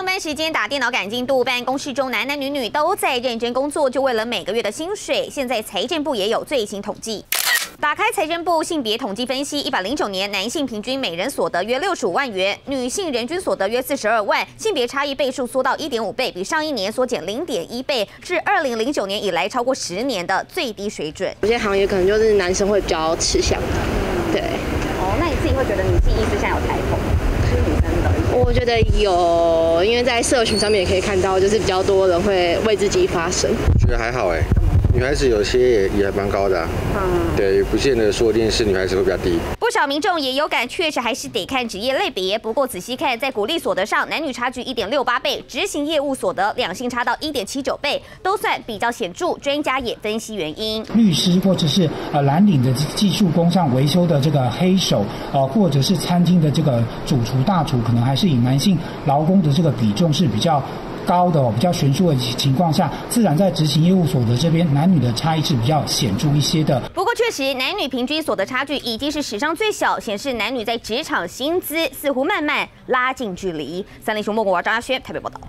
上班时间打电脑赶进度，办公室中男男女女都在认真工作，就为了每个月的薪水。现在财政部也有最新统计。打开财政部性别统计分析，一百零九年男性平均每人所得约六十五万元，女性人均所得约四十二万，性别差异倍数缩到一点五倍，比上一年缩减零点一倍，是二零零九年以来超过十年的最低水准。有些行业可能就是男生会比较吃香，对。哦，那你自己会觉得女性意识现在有抬头？我觉得有，因为在社群上面也可以看到，就是比较多人会为自己发声。我觉得还好哎。女孩子有些也也蛮高的，嗯，对，不见得说一定是女孩子会比较低。不少民众也有感，确实还是得看职业类别。不过仔细看，在鼓励所得上，男女差距一点六八倍，执行业务所得两性差到一点七九倍，都算比较显著。专家也分析原因：律师或者是呃蓝领的技术工上维修的这个黑手，呃，或者是餐厅的这个主厨大厨，可能还是以男性劳工的这个比重是比较。高的比较悬殊的情况下，自然在执行业务所得这边，男女的差异是比较显著一些的。不过，确实男女平均所得差距已经是史上最小，显示男女在职场薪资似乎慢慢拉近距离。三立熊莫国张亚轩台北报道。